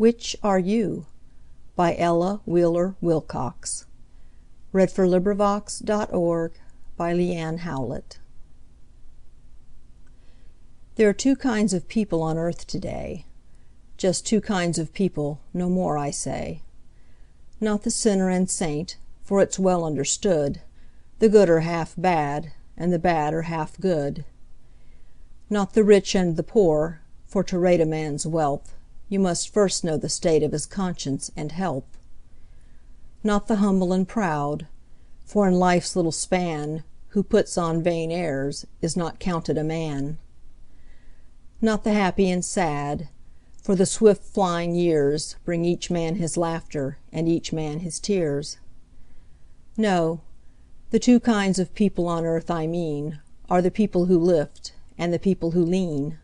Which Are You? by Ella Wheeler Wilcox. (1897–1900) There are two kinds of people on earth to day, Just two kinds of people, no more I say; Not the sinner and saint, for it's well understood. The good are half bad, and the bad are half good; Not the rich and the poor, for to rate a man's wealth You must first know the state of his conscience and health; Not the humble and proud, for in life's little span Who puts on vain airs is not counted a man; Not the happy and sad, for the swift flying years Bring each man his laughter and each man his tears; No, the two kinds of people on earth I mean Are the people who lift and the people who lean.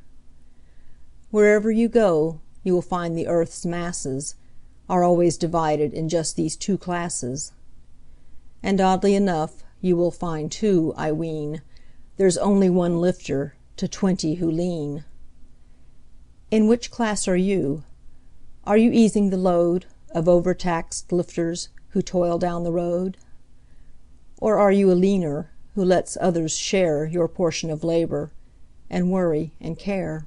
Wherever you go you will find the earth's masses Are always divided in just these two classes; And oddly enough you will find too, I ween, There's only one lifter to twenty who lean. In which class are you? Are you easing the load Of overtaxed lifters who toil down the road? Or are you a leaner, who lets others share Your portion of labor, and worry and care?